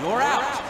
You're out.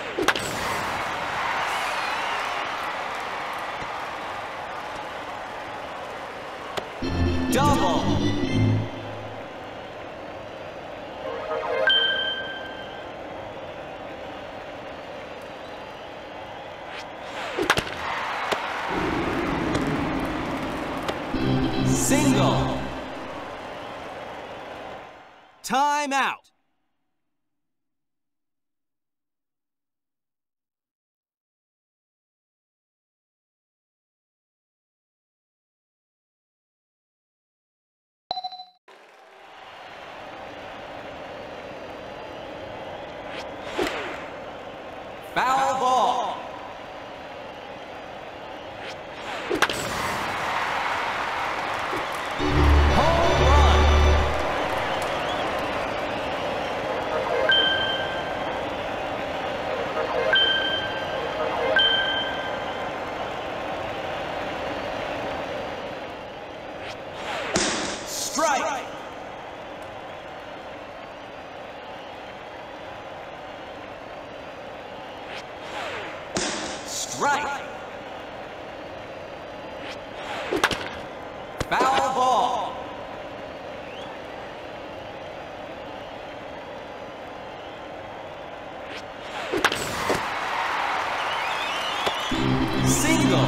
Foul ball. Single.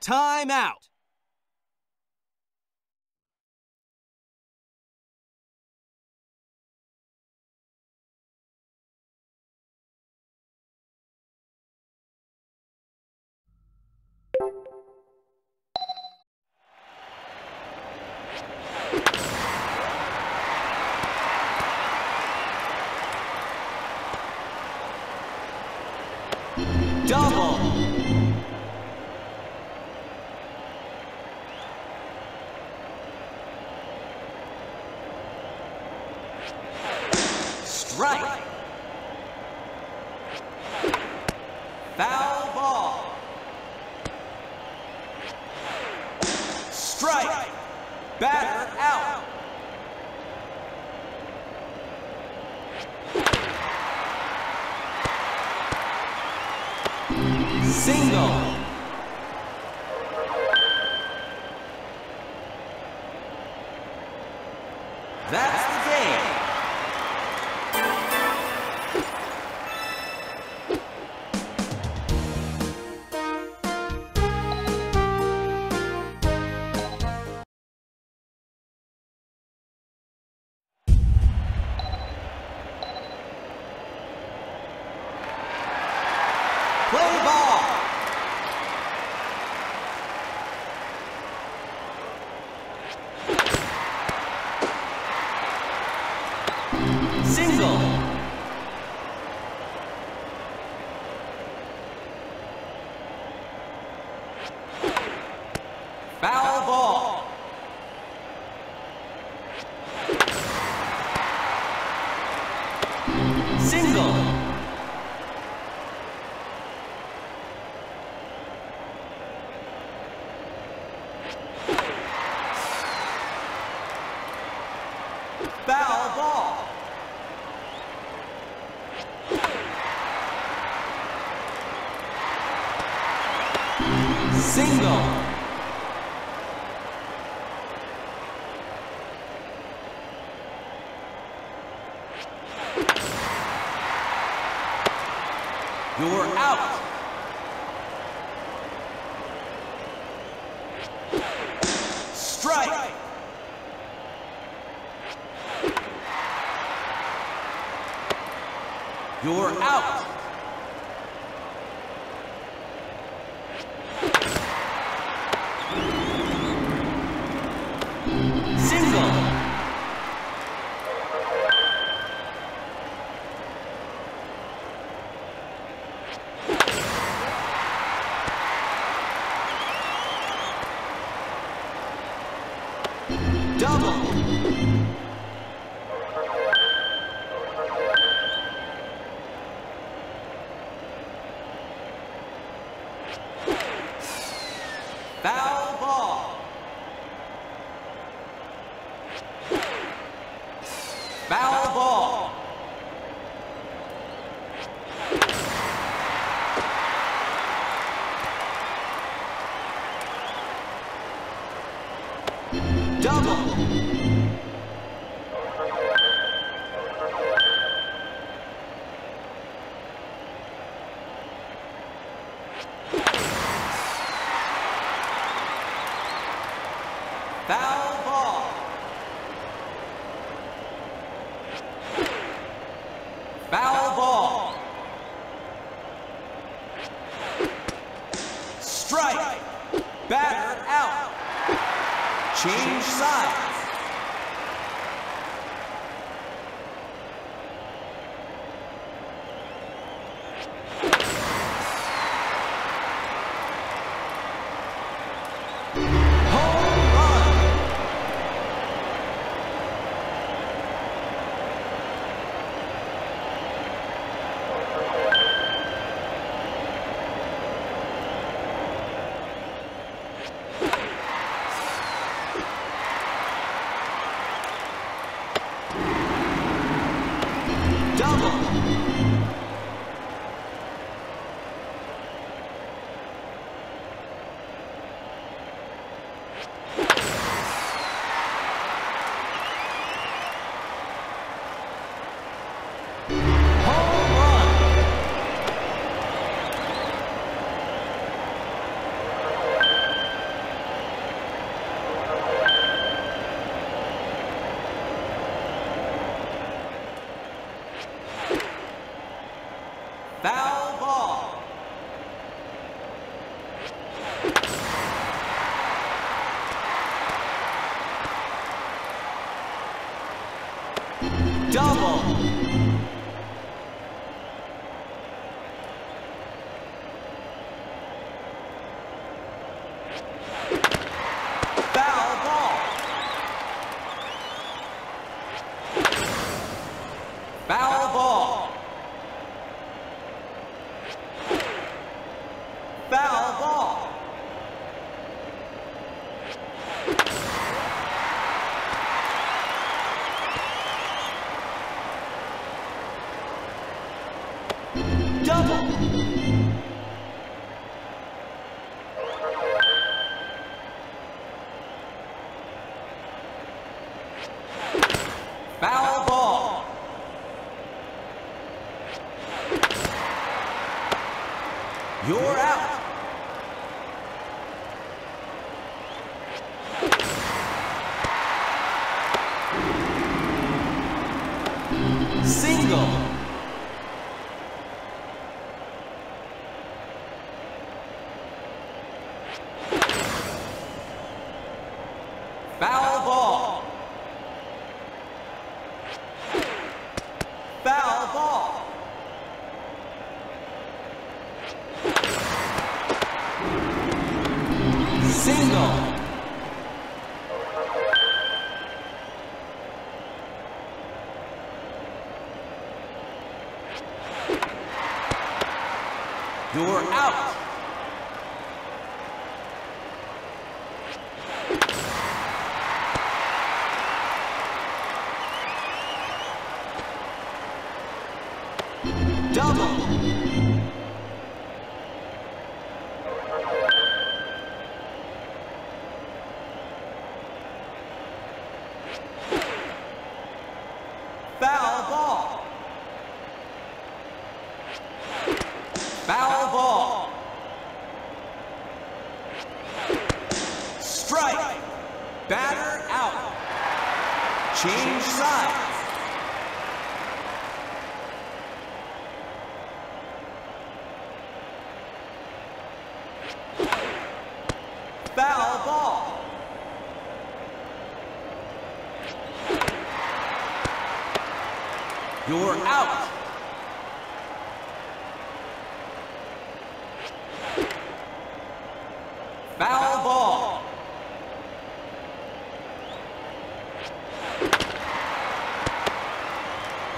Time out. Strike. Foul ball. Strike. Batter out. Single. That's 不 You're out. Strike. You're out. Foul ball. Foul ball. Foul ball. Strike. Batter out. Change sides. Foul Foul ball. You're out. Single. Foul ball. Foul ball. Single. You're out. Change sides. Foul ball. You're out. Foul ball.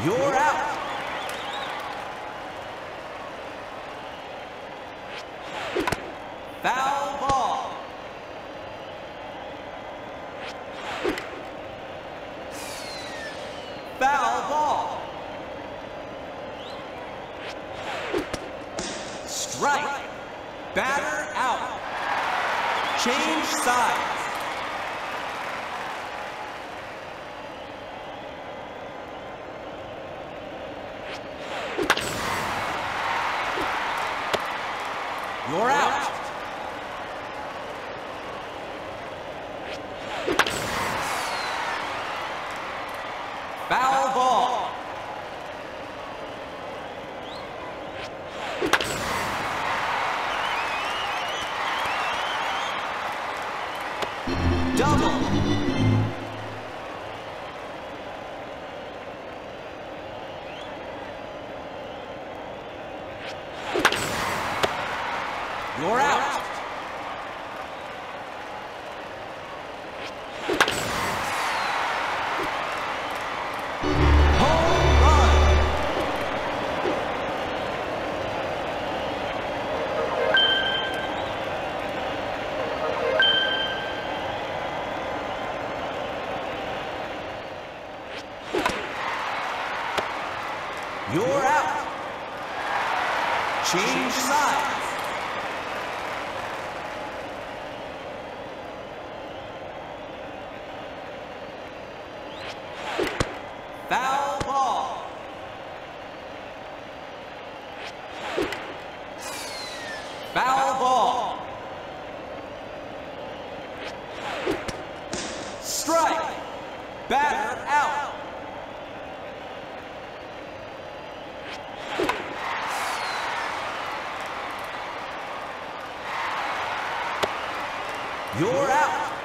You're out. Foul ball. Foul ball. Strike. Batter out. Change sides. You're out. Foul ball. Foul ball. Foul ball. Strike. Batter out. You're out.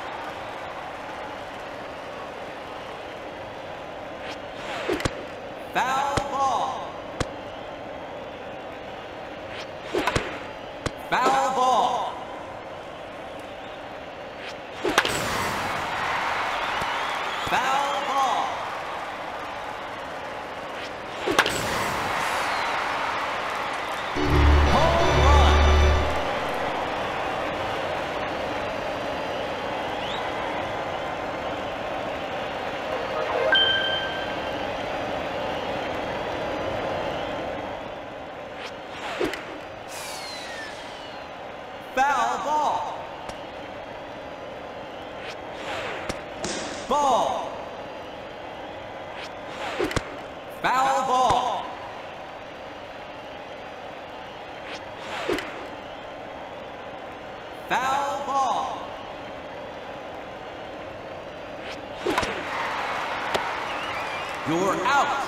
Foul You're out.